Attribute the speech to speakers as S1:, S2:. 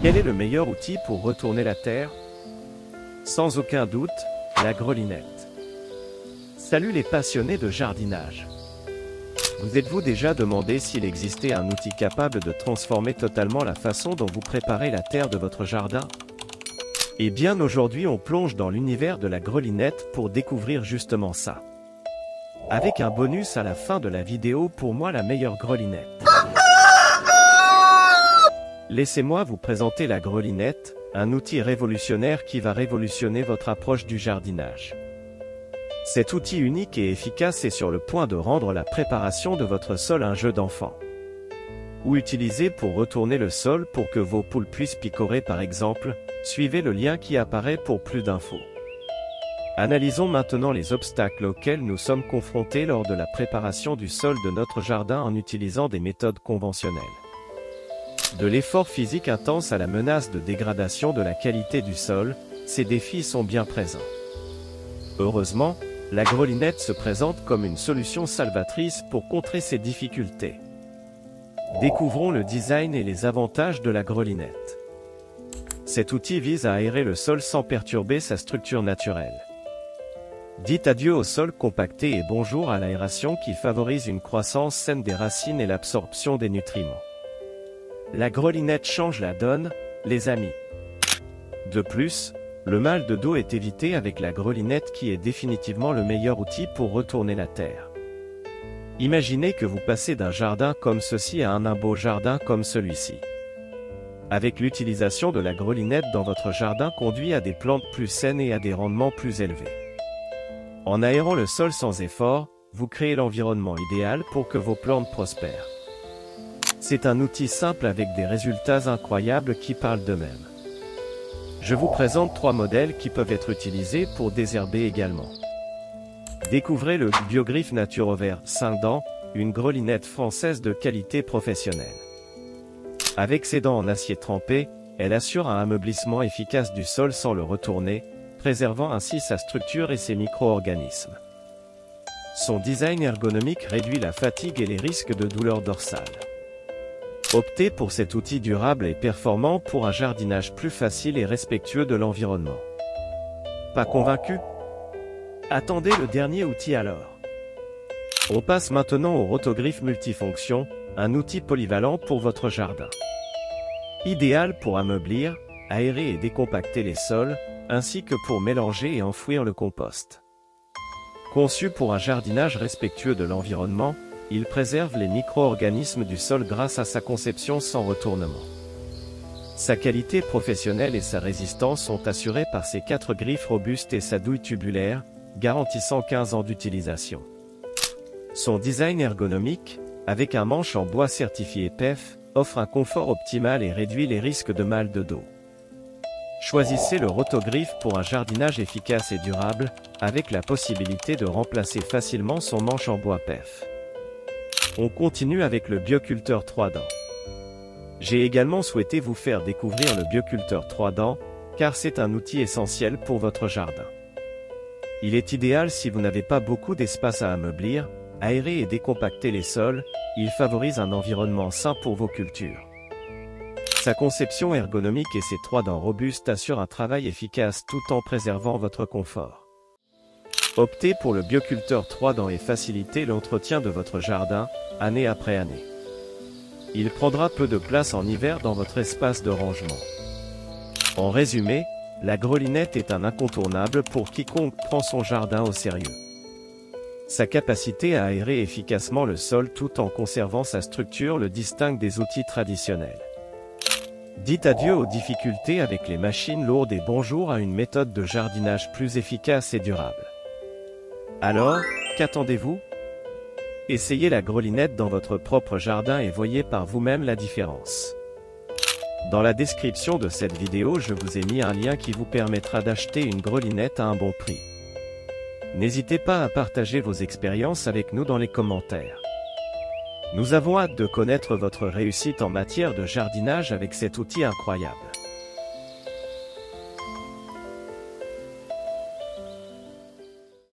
S1: Quel est le meilleur outil pour retourner la terre? Sans aucun doute, la grelinette. Salut les passionnés de jardinage. Vous êtes-vous déjà demandé s'il existait un outil capable de transformer totalement la façon dont vous préparez la terre de votre jardin? Eh bien aujourd'hui on plonge dans l'univers de la grelinette pour découvrir justement ça. Avec un bonus à la fin de la vidéo pour moi la meilleure grelinette. Laissez-moi vous présenter la grelinette, un outil révolutionnaire qui va révolutionner votre approche du jardinage. Cet outil unique et efficace est sur le point de rendre la préparation de votre sol un jeu d'enfant. Ou utilisé pour retourner le sol pour que vos poules puissent picorer par exemple, suivez le lien qui apparaît pour plus d'infos. Analysons maintenant les obstacles auxquels nous sommes confrontés lors de la préparation du sol de notre jardin en utilisant des méthodes conventionnelles. De l'effort physique intense à la menace de dégradation de la qualité du sol, ces défis sont bien présents. Heureusement, la grelinette se présente comme une solution salvatrice pour contrer ces difficultés. Découvrons le design et les avantages de la grelinette. Cet outil vise à aérer le sol sans perturber sa structure naturelle. Dites adieu au sol compacté et bonjour à l'aération qui favorise une croissance saine des racines et l'absorption des nutriments. La grelinette change la donne, les amis. De plus, le mal de dos est évité avec la grelinette qui est définitivement le meilleur outil pour retourner la terre. Imaginez que vous passez d'un jardin comme ceci à un beau jardin comme celui-ci. Avec l'utilisation de la grelinette dans votre jardin conduit à des plantes plus saines et à des rendements plus élevés. En aérant le sol sans effort, vous créez l'environnement idéal pour que vos plantes prospèrent. C'est un outil simple avec des résultats incroyables qui parlent d'eux-mêmes. Je vous présente trois modèles qui peuvent être utilisés pour désherber également. Découvrez le Biogriffe Nature Vert 5 dents, une grelinette française de qualité professionnelle. Avec ses dents en acier trempé, elle assure un ameublissement efficace du sol sans le retourner, préservant ainsi sa structure et ses micro-organismes. Son design ergonomique réduit la fatigue et les risques de douleur dorsale. Optez pour cet outil durable et performant pour un jardinage plus facile et respectueux de l'environnement. Pas convaincu? Attendez le dernier outil alors. On passe maintenant au rotogriffe multifonction, un outil polyvalent pour votre jardin. Idéal pour ameublir, aérer et décompacter les sols, ainsi que pour mélanger et enfouir le compost. Conçu pour un jardinage respectueux de l'environnement, il préserve les micro-organismes du sol grâce à sa conception sans retournement. Sa qualité professionnelle et sa résistance sont assurées par ses quatre griffes robustes et sa douille tubulaire, garantissant 15 ans d'utilisation. Son design ergonomique, avec un manche en bois certifié PEF, offre un confort optimal et réduit les risques de mal de dos. Choisissez le rotogriffe pour un jardinage efficace et durable, avec la possibilité de remplacer facilement son manche en bois PEF. On continue avec le bioculteur 3 dents. J'ai également souhaité vous faire découvrir le bioculteur 3 dents, car c'est un outil essentiel pour votre jardin. Il est idéal si vous n'avez pas beaucoup d'espace à ameublir, aérer et décompacter les sols, il favorise un environnement sain pour vos cultures. Sa conception ergonomique et ses trois dents robustes assurent un travail efficace tout en préservant votre confort. Optez pour le bioculteur 3 dents et facilitez l'entretien de votre jardin, année après année. Il prendra peu de place en hiver dans votre espace de rangement. En résumé, la grelinette est un incontournable pour quiconque prend son jardin au sérieux. Sa capacité à aérer efficacement le sol tout en conservant sa structure le distingue des outils traditionnels. Dites adieu aux difficultés avec les machines lourdes et bonjour à une méthode de jardinage plus efficace et durable. Alors, qu'attendez-vous? Essayez la grelinette dans votre propre jardin et voyez par vous-même la différence. Dans la description de cette vidéo je vous ai mis un lien qui vous permettra d'acheter une grelinette à un bon prix. N'hésitez pas à partager vos expériences avec nous dans les commentaires. Nous avons hâte de connaître votre réussite en matière de jardinage avec cet outil incroyable.